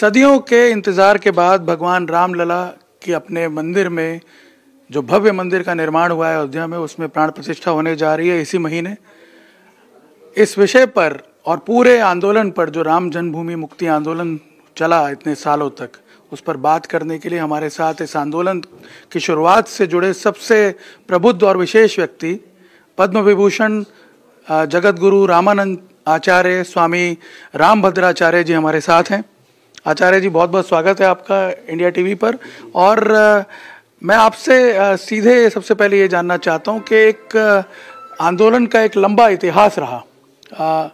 सदियों के इंतज़ार के बाद भगवान रामलला की अपने मंदिर में जो भव्य मंदिर का निर्माण हुआ है, अयोध्या में, उसमें प्राण प्रतिष्ठा होने जा रही है इसी महीने। इस विषय पर और पूरे आंदोलन पर जो राम जन्मभूमि मुक्ति आंदोलन चला इतने सालों तक, उस पर बात करने के लिए हमारे साथ इस आंदोलन की शुरुआत से जुड़े सबसे प्रबुद्ध और विशेष व्यक्ति पद्म विभूषण जगत गुरु रामानंद आचार्य, स्वामी रामभद्राचार्य जी हमारे साथ हैं। आचार्य जी बहुत बहुत स्वागत है आपका इंडिया टीवी पर। और मैं आपसे सीधे सबसे पहले ये जानना चाहता हूँ कि एक आंदोलन का एक लंबा इतिहास रहा। आ,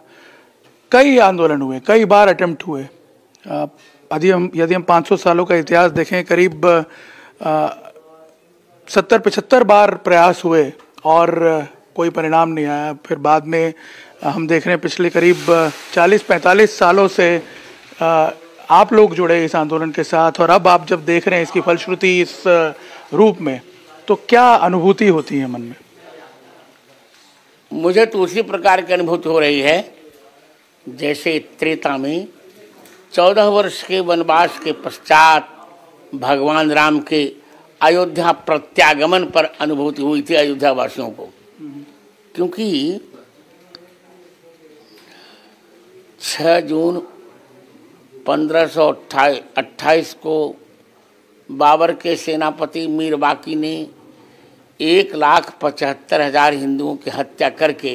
कई आंदोलन हुए कई बार अटेम्प्ट हुए। यदि हम यदि हम 500 सालों का इतिहास देखें करीब सत्तर पचहत्तर बार प्रयास हुए और कोई परिणाम नहीं आया। फिर बाद में हम देख रहे हैं पिछले करीब 40-45 सालों से आ, आप लोग जुड़े इस आंदोलन के साथ और अब आप जब देख रहे हैं इसकी फलश्रुति इस रूप में तो क्या अनुभूति होती है मन में? मुझे तो उसी प्रकार की अनुभूति हो रही है, जैसे त्रेता में चौदह वर्ष के वनवास के पश्चात भगवान राम के अयोध्या प्रत्यागमन पर अनुभूति हुई थी अयोध्या वासियों को। क्योंकि 6 जून पंद्रह अट्ठाईस को बाबर के सेनापति मीर बाकी ने एक लाख पचहत्तर हज़ार हिंदुओं की हत्या करके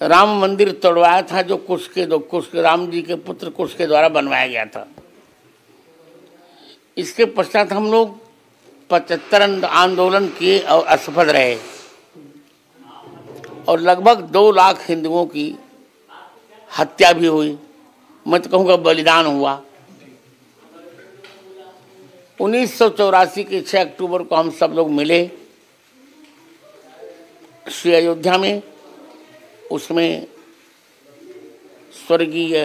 राम मंदिर तोड़वाया था, जो कुश के दो, कुश राम जी के पुत्र कुश के द्वारा बनवाया गया था। इसके पश्चात हम लोग पचहत्तर आंदोलन किए और असफल रहे और लगभग दो लाख हिंदुओं की हत्या भी हुई। मैं तो कहूँगा बलिदान हुआ। उन्नीस के 6 अक्टूबर को हम सब लोग मिले श्री अयोध्या में। उसमें स्वर्गीय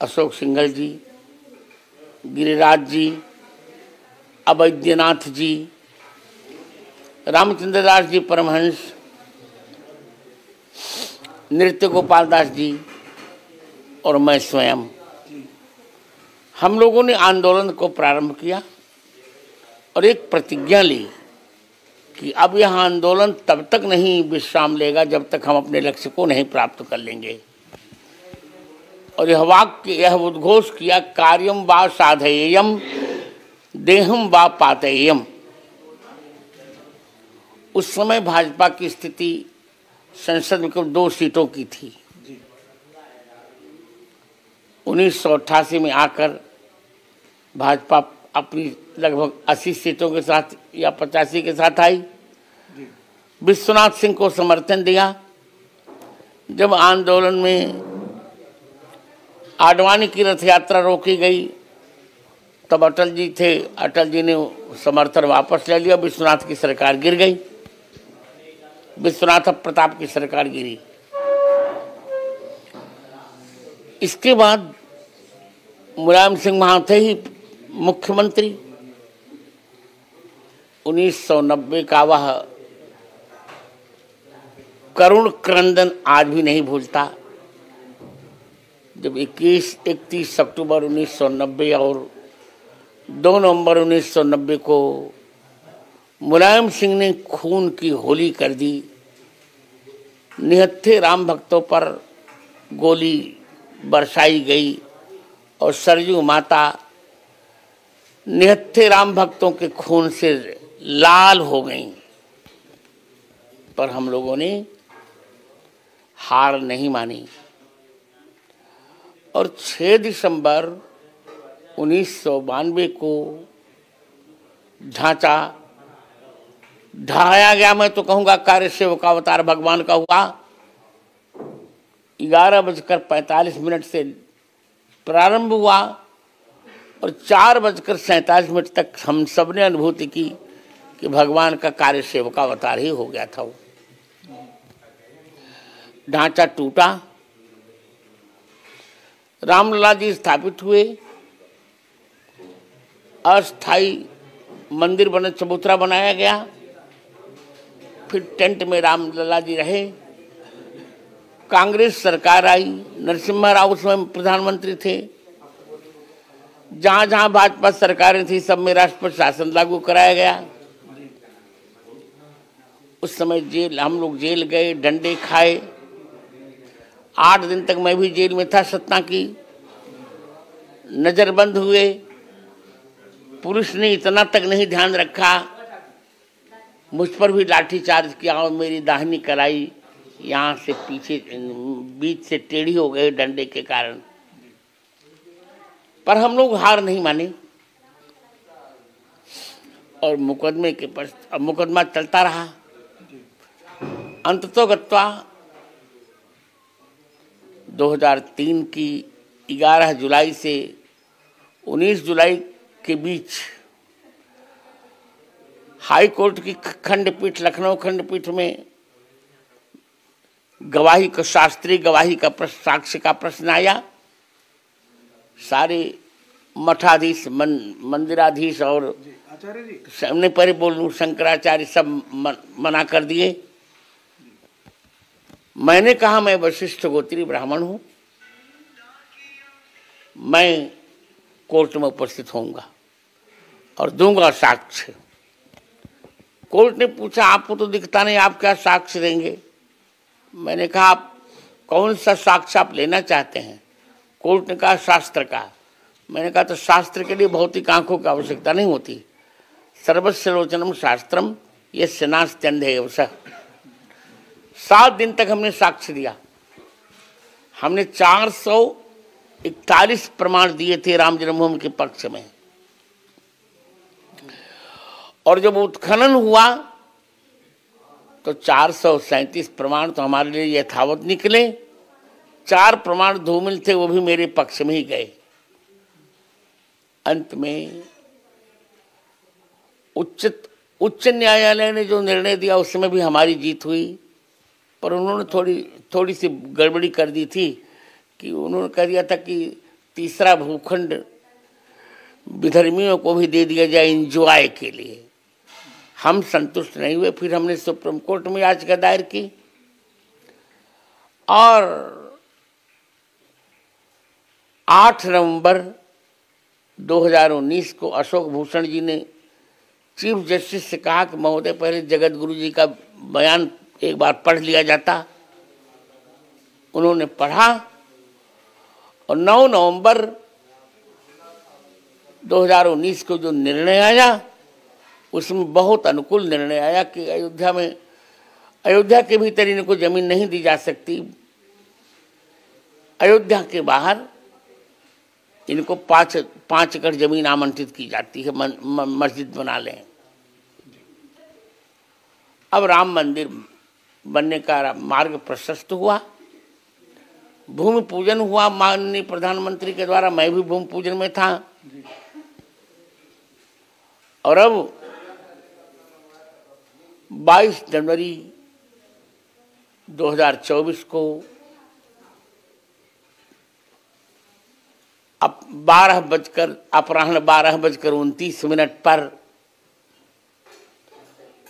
अशोक सिंघल जी, गिरिराज जी अवैद्यनाथ जी, रामचंद्र दास जी परमहंस, नृत्य गोपाल दास जी और मैं स्वयं। हम लोगों ने आंदोलन को प्रारंभ किया और एक प्रतिज्ञा ली कि अब यह आंदोलन तब तक नहीं विश्राम लेगा जब तक हम अपने लक्ष्य को नहीं प्राप्त कर लेंगे। और यह वाक्य, यह उद्घोष किया कार्यम व साधेयम देहम व पातेयम उस समय भाजपा की स्थिति संसद में दो सीटों की थी। उन्नीस सौ अट्ठासी में आकर भाजपा अपनी लगभग 80 सीटों के साथ या पचासी के साथ आई। विश्वनाथ सिंह को समर्थन दिया। जब आंदोलन में आडवाणी की रथ यात्रा रोकी गई तब अटल जी थे अटल जी ने समर्थन वापस ले लिया। विश्वनाथ की सरकार गिर गई। विश्वनाथ प्रताप की सरकार गिरी। इसके बाद मुलायम सिंह वहाँ थे ही मुख्यमंत्री। 1990 का वह करुण क्रंदन आज भी नहीं भूलता। जब 21 31 अक्टूबर 1990 और 2 नवंबर 1990 को मुलायम सिंह ने खून की होली कर दी। निहत्थे राम भक्तों पर गोली बरसाई गई और सरजू माता निहत्थे राम भक्तों के खून से लाल हो गई। पर हम लोगों ने हार नहीं मानी। और 6 दिसंबर उन्नीस सौ बानबे को ढांचा ढाया गया, मैं तो कहूँगा कार्य सेवक अवतार भगवान का हुआ। ग्यारह बजकर पैंतालीस मिनट से प्रारंभ हुआ और चार बजकर सैंतालीस मिनट तक हम सबने अनुभूति की कि भगवान का कार्य सेवका अवतार ही हो गया था वो। ढांचा टूटा। रामलला जी स्थापित हुए। अस्थाई मंदिर बने, चबूतरा बनाया गया। फिर टेंट में रामलला जी रहे। कांग्रेस सरकार आई, नरसिम्हा राव उसमें प्रधानमंत्री थे। जहाँ जहाँ भाजपा सरकारें थी, सब में राष्ट्रपति शासन लागू कराया गया। उस समय जेल, हम लोग जेल गए, डंडे खाए। आठ दिन तक मैं भी जेल में था सतना की। नजरबंद हुए। पुलिस ने इतना तक नहीं ध्यान रखा। मुझ पर भी लाठी चार्ज किया और मेरी दाहिनी कलाई यहाँ से पीछे बीच से टेढ़ी हो गए डंडे के कारण। पर हम लोग हार नहीं माने। और मुकदमे के पर मुकदमा चलता रहा। अंततो गत्वा 2003 की 11 जुलाई से 19 जुलाई के बीच हाई कोर्ट की खंडपीठ, लखनऊ खंडपीठ में गवाही का शास्त्रीय गवाही का प्रश्न साक्ष्य का प्रश्न आया। सारे मठाधीश मन, मंदिराधीश और सामने पर बोलूँ शंकराचार्य सब मन, मना कर दिए। मैंने कहा मैं वशिष्ठ गोत्री ब्राह्मण हूँ। मैं कोर्ट में उपस्थित होऊँगा और दूँगा साक्ष्य। कोर्ट ने पूछा आपको तो दिखता नहीं आप क्या साक्ष्य देंगे? मैंने कहा, आप कौन सा साक्ष्य आप लेना चाहते हैं? कोर्ट ने कहा, शास्त्र का। मैंने कहा तो शास्त्र के लिए भौतिक आँखों की आवश्यकता नहीं होती। सर्वस्वलोचनम शास्त्रम, ये सेनास्त्यंधे सात दिन तक हमने साक्ष्य दिया। हमने चार सौ इकतालीस प्रमाण दिए थे राम जन्मभूमि के पक्ष में। और जब उत्खनन हुआ तो चार सौ सैंतीस प्रमाण तो हमारे लिए यथावत निकले। चार प्रमाण धूमिल थे वो भी मेरे पक्ष में ही गए। अंत में उच्च उच्च न्यायालय ने जो निर्णय दिया, उसमें भी हमारी जीत हुई। पर उन्होंने थोड़ी थोड़ी सी गड़बड़ी कर दी थी कि उन्होंने कह दिया था कि तीसरा भूखंड विधर्मियों को भी दे दिया जाए इंजॉय के लिए। हम संतुष्ट नहीं हुए, फिर हमने सुप्रीम कोर्ट में याचिका दायर की। और 8 नवंबर 2019 को अशोक भूषण जी ने चीफ जस्टिस से कहा कि महोदय, पहले जगत गुरु जी का बयान एक बार पढ़ लिया जाता। उन्होंने पढ़ा और 9 नवंबर 2019 को जो निर्णय आया उसमें बहुत अनुकूल निर्णय आया कि अयोध्या में, अयोध्या के भीतर इनको ज़मीन नहीं दी जा सकती। अयोध्या के बाहर इनको पाँच पाँच एकड़ ज़मीन आमंत्रित की जाती है मस्जिद बना लें। अब राम मंदिर बनने का मार्ग प्रशस्त हुआ। भूमि पूजन हुआ माननीय प्रधानमंत्री के द्वारा, मैं भी भूमि पूजन में था। और अब 22 जनवरी 2024 को अब बारह बजकर अपराह्न बारह बजकर उनतीस मिनट पर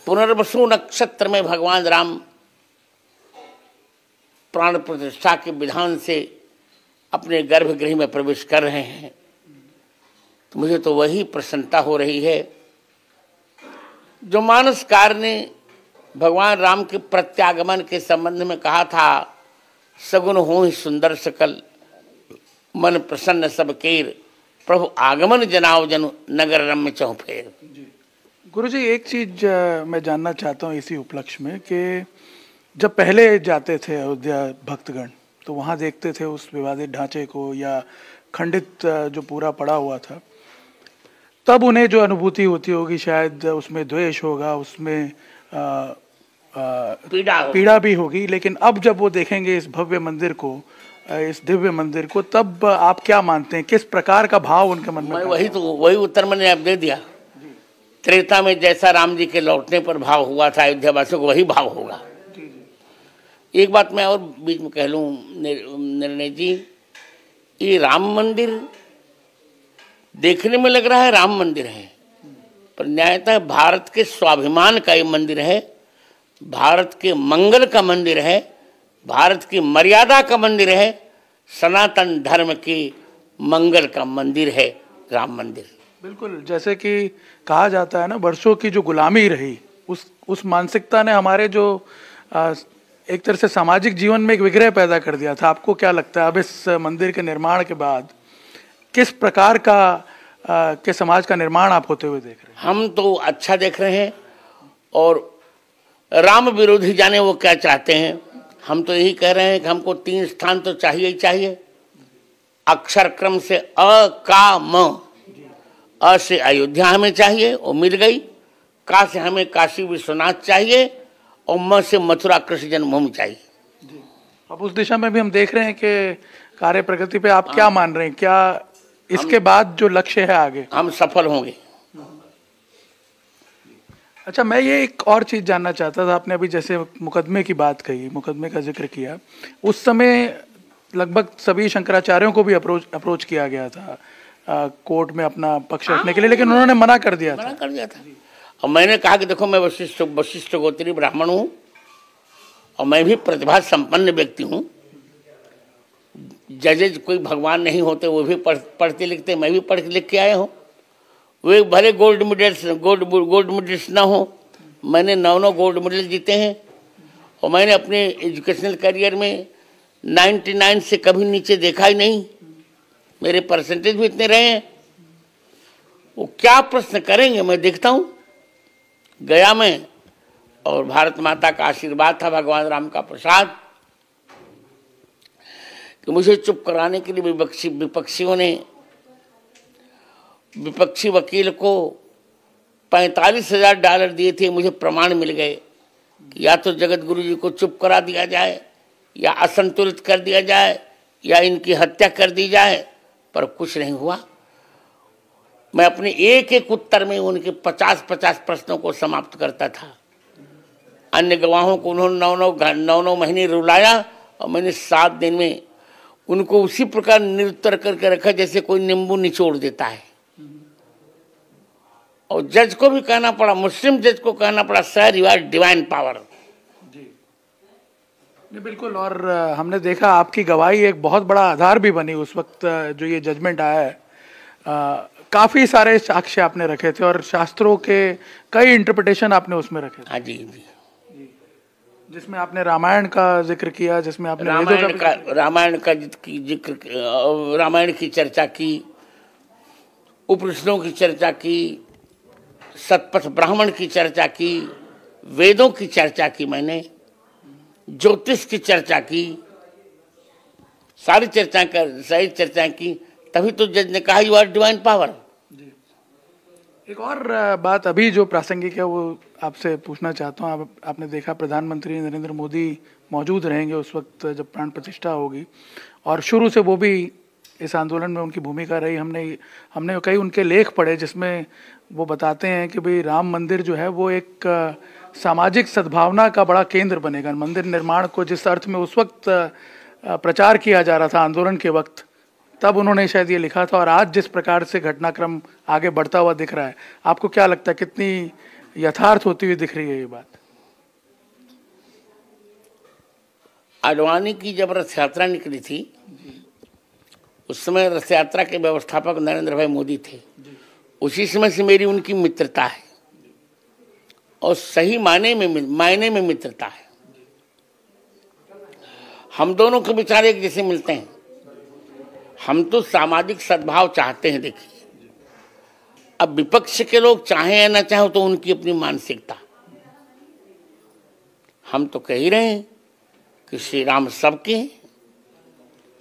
पुनर्वसु नक्षत्र में भगवान राम प्राण प्रतिष्ठा के विधान से अपने गर्भगृह में प्रवेश कर रहे हैं। तो मुझे तो वही प्रसन्नता हो रही है जो मानसकार ने भगवान राम के प्रत्यागमन के संबंध में कहा था सगुन हो ही सुंदर सकल, मन प्रसन्न सब केर, प्रभु आगमन जनाव जन नगर रम्य चौफेर गुरु जी। एक चीज़ मैं जानना चाहता हूँ इसी उपलक्ष्य में कि जब पहले जाते थे अयोध्या भक्तगण तो वहाँ देखते थे उस विवादित ढांचे को या खंडित जो पूरा पड़ा हुआ था तब उन्हें जो अनुभूति होती होगी शायद उसमें द्वेष होगा उसमें आ, आ, पीड़ा पीड़ा भी होगी। लेकिन अब जब वो देखेंगे इस भव्य मंदिर को इस दिव्य मंदिर को तब आप क्या मानते हैं? किस प्रकार का भाव उनके मन में वही तो वही उत्तर मैंने आप दे दिया। त्रेता में जैसा राम जी के लौटने पर भाव हुआ था अयोध्या वासियों को वही भाव होगा। एक बात मैं और बीच में कह लूँ निर्णय जी ये राम मंदिर देखने में लग रहा है राम मंदिर है। पर न्यायतः भारत के स्वाभिमान का ये मंदिर है भारत के मंगल का मंदिर है भारत की मर्यादा का मंदिर है सनातन धर्म की मंगल का मंदिर है राम मंदिर। बिल्कुल जैसे कि कहा जाता है ना वर्षों की जो गुलामी रही उस उस मानसिकता ने हमारे जो आ, एक तरह से सामाजिक जीवन में एक विग्रह पैदा कर दिया था। आपको क्या लगता है? अब इस मंदिर के निर्माण के बाद किस प्रकार का आ, के समाज का निर्माण आप होते हुए देख रहे हैं? हम तो अच्छा देख रहे हैं और राम विरोधी जाने वो क्या चाहते हैं? हम तो यही कह रहे हैं कि हमको तीन स्थान तो चाहिए ही चाहिए। अक्षर क्रम से अ का म। अ से अयोध्या हमें चाहिए वो मिल गई। का से हमें काशी विश्वनाथ चाहिए और म से मथुरा कृष्ण जन्मभूमि चाहिए। अब उस दिशा में भी हम देख रहे हैं कि कार्य प्रगति पे आप क्या मान रहे हैं? क्या इसके बाद जो लक्ष्य है आगे। हम सफल होंगे। अच्छा मैं ये एक और चीज़ जानना चाहता था आपने अभी जैसे मुकदमे की बात कही मुकदमे का ज़िक्र किया उस समय लगभग सभी शंकराचार्यों को भी अप्रोच अप्रोच किया गया था आ, कोर्ट में अपना पक्ष रखने के लिए लेकिन उन्होंने मना कर दिया था। मना कर दिया था। और मैंने कहा कि देखो मैं वशिष्ठ वशिष्ठ गोत्री ब्राह्मण हूँ और मैं भी प्रतिभा संपन्न व्यक्ति हूँ जजेज कोई भगवान नहीं होते, वो भी पढ़, पढ़ते लिखते, मैं भी पढ़ लिख के आया हूँ। वे भले gold medals gold gold medals ना हो, मैंने नौ नौ गोल्ड मेडल जीते हैं। और मैंने अपने एजुकेशनल करियर में 99 से कभी नीचे देखा ही नहीं। मेरे परसेंटेज भी इतने रहे हैं। वो क्या प्रश्न करेंगे, मैं देखता हूँ। गया मैं, और भारत माता का आशीर्वाद था, भगवान राम का प्रसाद। कि मुझे चुप कराने के लिए विपक्षी विपक्षियों ने, विपक्षी वकील को पैंतालीस हज़ार डॉलर दिए थे, मुझे प्रमाण मिल गए या तो जगत गुरु जी को चुप करा दिया जाए, या असंतुलित कर दिया जाए, या इनकी हत्या कर दी जाए, पर कुछ नहीं हुआ। मैं अपने एक एक उत्तर में उनके पचास पचास प्रश्नों को समाप्त करता था। अन्य गवाहों को उन्होंने नौ नौ नौ नौ महीने रुलाया और मैंने सात दिन में उनको उसी प्रकार निरुत्तर करके रखा जैसे कोई नींबू निचोड़ देता है। और जज को भी कहना पड़ा मुस्लिम जज को कहना पड़ा sir you are divine power ji. बिल्कुल और हमने देखा आपकी गवाही एक बहुत बड़ा आधार भी बनी उस वक्त जो ये जजमेंट आया है। आ, काफ़ी सारे साक्ष्य आपने रखे थे और शास्त्रों के कई इंटरप्रिटेशन आपने उसमें रखे थे। हाँ जी जी। जिसमें आपने रामायण का ज़िक्र किया जिसमें आपने रामायण का रामायण का ज़िक्र रामायण की चर्चा की उपनिषदों की चर्चा की सतपथ ब्राह्मण की चर्चा की वेदों की चर्चा की मैंने ज्योतिष की चर्चा की सारी चर्चाएँ कर सारी चर्चाएँ की तभी तो जज ने कहा यू आर डिवाइन पावर एक और बात अभी जो प्रासंगिक है वो आपसे पूछना चाहता हूँ। आप, आपने देखा प्रधानमंत्री नरेंद्र मोदी मौजूद रहेंगे उस वक्त जब प्राण प्रतिष्ठा होगी। और शुरू से वो भी इस आंदोलन में उनकी भूमिका रही। हमने हमने कई उनके लेख पढ़े जिसमें वो बताते हैं कि भाई राम मंदिर जो है वो एक सामाजिक सद्भावना का बड़ा केंद्र बनेगा। मंदिर निर्माण को जिस अर्थ में उस वक्त प्रचार किया जा रहा था आंदोलन के वक्त तब उन्होंने शायद ये लिखा था, और आज जिस प्रकार से घटनाक्रम आगे बढ़ता हुआ दिख रहा है, आपको क्या लगता है, कितनी यथार्थ होती हुई दिख रही है ये बात? आडवाणी की जब रथ यात्रा निकली थी, उस समय रथ यात्रा के व्यवस्थापक नरेंद्र भाई मोदी थे। उसी समय से मेरी उनकी मित्रता है, और सही मायने में मायने में मित्रता है। हम दोनों के विचार एक जैसे मिलते हैं। हम तो सामाजिक सद्भाव चाहते हैं, देखिए। अब विपक्ष के लोग चाहे या ना चाहे तो उनकी अपनी मानसिकता। हम तो कह ही रहे हैं कि श्री राम सबके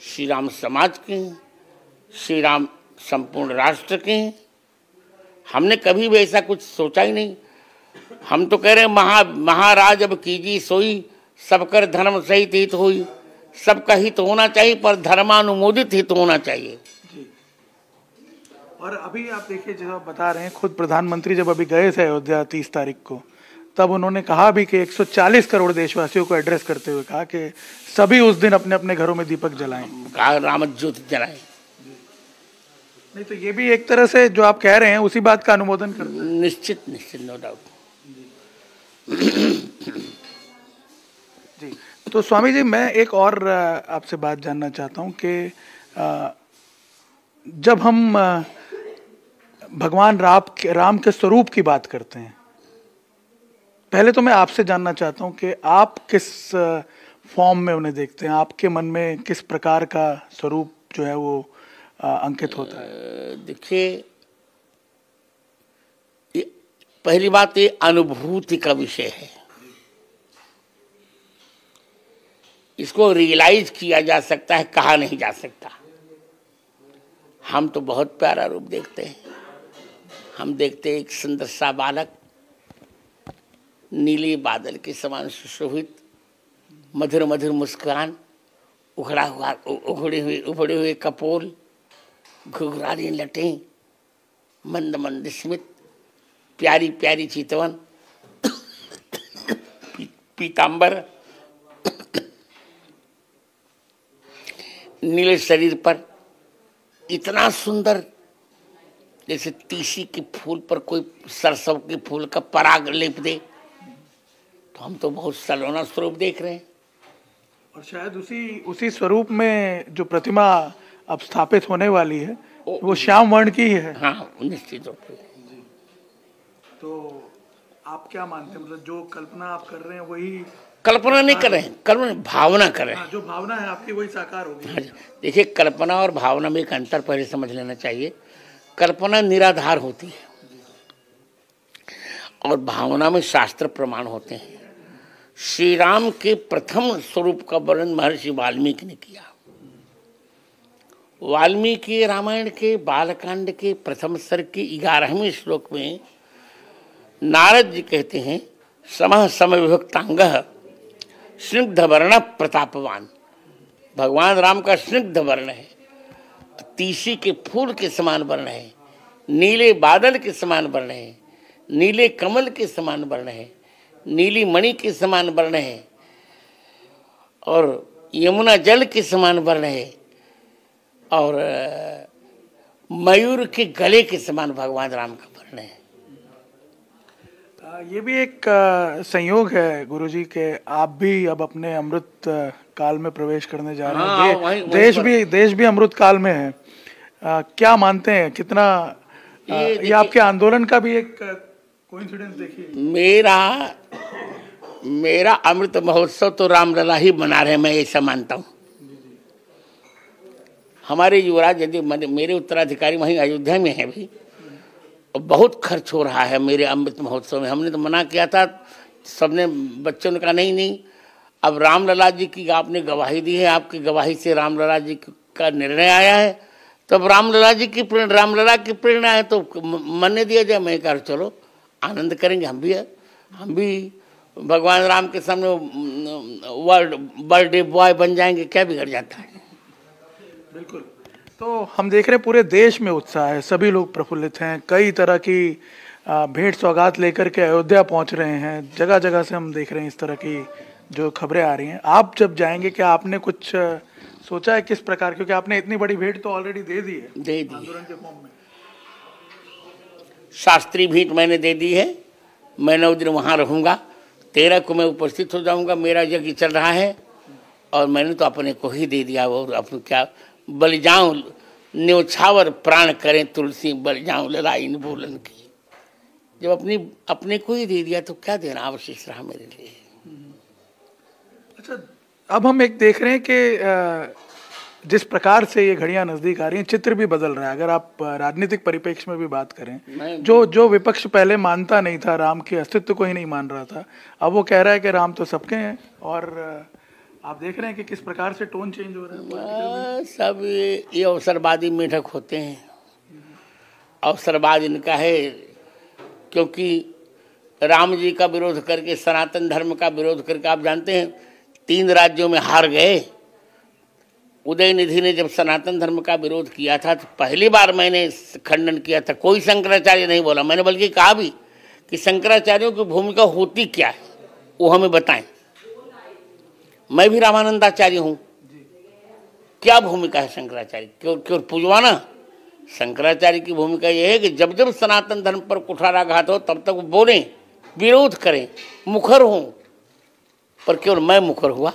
श्री राम समाज के श्री राम संपूर्ण राष्ट्र के हमने कभी भी ऐसा कुछ सोचा ही नहीं। हम तो कह रहे हैं, महा, महाराज, अब कीजिए सोई, सबकर धर्म सहित हित हुई। सबका हित होना चाहिए पर धर्मानुमोदित हित होना चाहिए। और अभी आप देखिए आप बता रहे हैं खुद प्रधानमंत्री जब अभी गए थे अयोध्या तीस तारीख को तब उन्होंने कहा भी कि 140 करोड़ देशवासियों को एड्रेस करते हुए कहा कि सभी उस दिन अपने अपने घरों में दीपक जलाएँ। कहा राम ज्योति जलाएँ नहीं तो ये भी एक तरह से जो आप कह रहे हैं उसी बात का अनुमोदन कर निश्चित निश्चित नो डाउट तो स्वामी जी, मैं एक और आपसे बात जानना चाहता हूँ कि जब हम भगवान राम के राम के स्वरूप की बात करते हैं, पहले तो मैं आपसे जानना चाहता हूँ कि आप किस फॉर्म में उन्हें देखते हैं? आपके मन में किस प्रकार का स्वरूप जो है वो अंकित होता है? देखिए पहली बात, ये अनुभूति का विषय है। इसको रियलाइज़ किया जा सकता है, कहा नहीं जा सकता। हम तो बहुत प्यारा रूप देखते हैं। हम देखते हैं एक सुंदर सा बालक, नीले बादल के समान सुशोभित मधुर मधुर मुस्कान, उखड़ा हुआ, उखड़े हुए उभड़े हुए कपोल घुघरारी लटे मंद मंद स्मित प्यारी प्यारी चितवन पीताम्बर नीले शरीर पर इतना सुंदर जैसे तीसी के फूल पर कोई सरसों के फूल का पराग लेप दे तो हम तो बहुत सलोना स्वरूप देख रहे हैं। और शायद उसी उसी स्वरूप में जो प्रतिमा अब स्थापित होने वाली है ओ, वो श्याम वर्ण की ही है। हाँ निश्चित रूप से। तो आप क्या मानते हैं? मतलब जो कल्पना आप कर रहे हैं वही कल्पना नहीं कर रहे हैं कल्पना भावना कर। रहे हैं जो भावना है आपकी वही साकार होगी। हाँ देखिए कल्पना और भावना में एक अंतर पहले समझ लेना चाहिए। कल्पना निराधार होती है और भावना में शास्त्र प्रमाण होते हैं। श्री राम के प्रथम स्वरूप का वर्णन महर्षि वाल्मीकि ने किया। वाल्मीकि रामायण के बालकांड के प्रथम सर के ग्यारहवें श्लोक में नारद जी कहते हैं समह समय विभक्तांग स्निग्ध वर्ण प्रतापवान। भगवान राम का स्निग्ध वर्ण है। तीसी के फूल के समान वर्ण है। नीले बादल के समान वर्ण है। नीले कमल के समान वर्ण है। नीली मणि के समान वर्ण है। और यमुना जल के समान वर्ण है। और मयूर के गले के समान भगवान राम का वर्ण है। ये भी एक संयोग है गुरुजी के। आप भी अब अपने अमृत काल में प्रवेश करने जा रहे हैं। हाँ, वही देश भी देश भी अमृत काल में है। आ, क्या मानते हैं? कितना ये, ये आपके आंदोलन का भी एक कोइंसिडेंस देखिए। मेरा मेरा अमृत महोत्सव तो रामलला ही मना रहे मैं ऐसा मानता हूँ। हमारे युवराज यदि मेरे उत्तराधिकारी वहीं अयोध्या में है भी और बहुत खर्च हो रहा है मेरे अमृत महोत्सव में। हमने तो मना किया था, सबने, बच्चों ने कहा, नहीं नहीं, अब रामलला जी की आपने गवाही दी है, आपकी गवाही से रामलला जी का निर्णय आया है। तो अब रामलला जी की प्रेरणा, रामलला की प्रेरणा है तो मन दिया जाए, मैं कह, चलो, आनंद करेंगे, हम भी हम भी भगवान राम के सामने वर्ल्ड, बर्थडे बॉय बन जाएँगे, क्या बिगड़ जाता है? बिल्कुल। तो हम देख रहे हैं पूरे देश में उत्साह है सभी लोग प्रफुल्लित हैं कई तरह की भेंट सौगात लेकर के अयोध्या पहुँच रहे हैं जगह जगह से हम देख रहे हैं इस तरह की जो खबरें आ रही हैं। आप जब जाएँगे क्या आपने कुछ सोचा है किस प्रकार? क्योंकि आपने इतनी बड़ी भेंट तो ऑलरेडी दे दी है। दे दी आंदोलन के फॉर्म में। शास्त्रीय भेंट मैंने दे दी है। मैं नौ दिन वहाँ रहूँगा। तेरह को मैं उपस्थित हो जाऊँगा। मेरा यज्ञ चल रहा है। और मैंने तो अपने को ही दे दिया। वो अपने क्या बल जाऊँ न्योछावर प्राण करें तुलसी बल जाऊँ लड़ाई बोलन की। जब अपनी अपने को ही दे दिया तो क्या देना आवश्यक रहा मेरे लिए? अच्छा अब हम एक देख रहे हैं कि जिस प्रकार से ये घड़ियाँ नज़दीक आ रही हैं चित्र भी बदल रहा है। अगर आप राजनीतिक परिप्रेक्ष्य में भी बात करें जो जो विपक्ष पहले मानता नहीं था राम के अस्तित्व को ही नहीं मान रहा था अब वो कह रहा है कि राम तो सबके हैं और आप देख रहे हैं कि किस प्रकार से टोन चेंज हो रहा है? सब ये अवसरवादी मेढक होते हैं। अवसरवाद इनका है क्योंकि राम जी का विरोध करके, सनातन धर्म का विरोध करके आप जानते हैं, तीन राज्यों में हार गए। उदय निधि ने जब सनातन धर्म का विरोध किया था तो पहली बार मैंने खंडन किया था। कोई शंकराचार्य नहीं बोला। मैंने बल्कि कहा भी कि शंकराचार्यों की भूमिका होती क्या है, वो हमें बताएँ। मैं भी रामानंदाचार्य हूँ। क्या भूमिका है शंकराचार्य क्यों क्यों पूजवाना? शंकराचार्य की भूमिका यह है कि जब जब सनातन धर्म पर कुठाराघात हो तब तक वो बोलें विरोध करें मुखर हों। पर केवल मैं मुखर हुआ।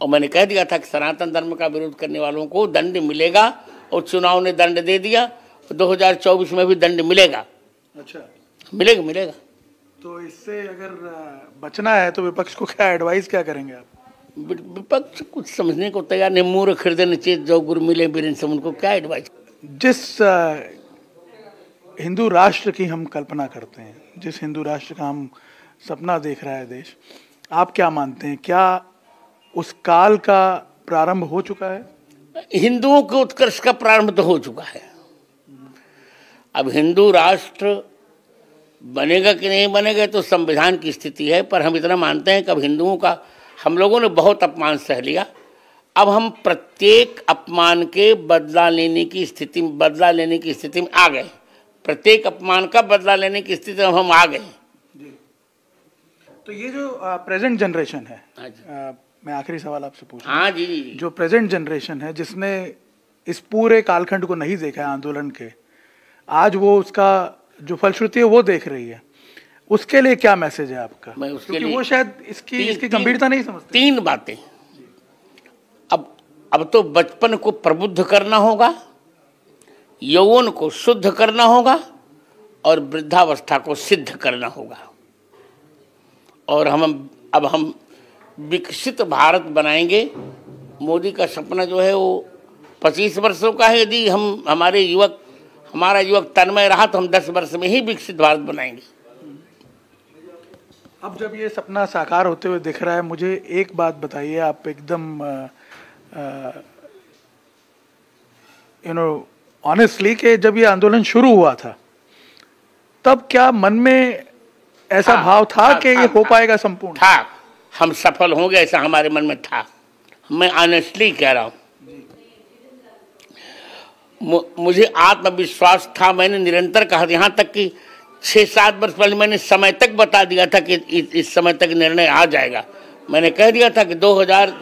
और मैंने कह दिया था कि सनातन धर्म का विरोध करने वालों को दंड मिलेगा और चुनाव ने दंड दे दिया। 2024 में भी दंड मिलेगा। अच्छा। मिलेगा मिलेगा। तो इससे अगर बचना है तो विपक्ष को क्या एडवाइस क्या करेंगे आप? विपक्ष कुछ समझने को तैयार नहीं मूर्ख हृदय चेत जो गुरु मिले बीरेन से उनको क्या एडवाइस जिस हिंदू राष्ट्र की हम कल्पना करते हैं जिस हिंदू राष्ट्र का हम सपना देख रहा है देश आप क्या मानते हैं क्या उस काल का प्रारंभ हो चुका है? हिंदुओं के उत्कर्ष का प्रारंभ तो हो चुका है। अब हिंदू राष्ट्र बनेगा कि नहीं बनेगा तो संविधान की स्थिति है पर हम इतना मानते हैं कि अब हिंदुओं का हम लोगों ने बहुत अपमान सह लिया। अब हम प्रत्येक अपमान के बदला लेने की स्थिति में बदला लेने की स्थिति में आ गए। प्रत्येक अपमान का बदला लेने की स्थिति में हम आ गए। तो ये जो प्रेजेंट जनरेशन है हाँ जी। अ, मैं आखिरी सवाल आपसे पूछ। हाँ जी। जो प्रेजेंट जनरेशन है जिसने इस पूरे कालखंड को नहीं देखा है आंदोलन के आज वो उसका जो फलश्रुति है वो देख रही है। उसके लिए क्या मैसेज है आपका? मैं उसके लिए वो शायद इसकी तीन- इसकी गंभीरता नहीं समझते। तीन बातें। अब अब तो बचपन को प्रबुद्ध करना होगा यौवन को शुद्ध करना होगा और वृद्धावस्था को सिद्ध करना होगा। और हम अब हम विकसित भारत बनाएँगे। मोदी का सपना जो है वो पच्चीस वर्षों का है। यदि हम हमारे युवक हमारा युवक तन्मय रहा तो हम दस वर्ष में ही विकसित भारत बनाएँगे। अब जब ये सपना साकार होते हुए दिख रहा है मुझे एक बात बताइए आप एकदम यू नो ऑनेस्टली कि जब ये आंदोलन शुरू हुआ था तब क्या मन में ऐसा था, भाव था था, कि था, ये हो पाएगा संपूर्ण? था। हम सफल होंगे ऐसा हमारे मन में था। मैं ऑनेस्टली कह रहा हूँ। मुझे आत्मविश्वास था, मैंने निरंतर कहा यहाँ तक कि छः सात वर्ष पहले मैंने समय तक बता दिया था कि इस समय तक निर्णय आ जाएगा। मैंने कह दिया था कि 2000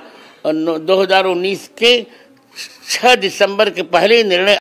2019 के 6 दिसंबर के पहले निर्णय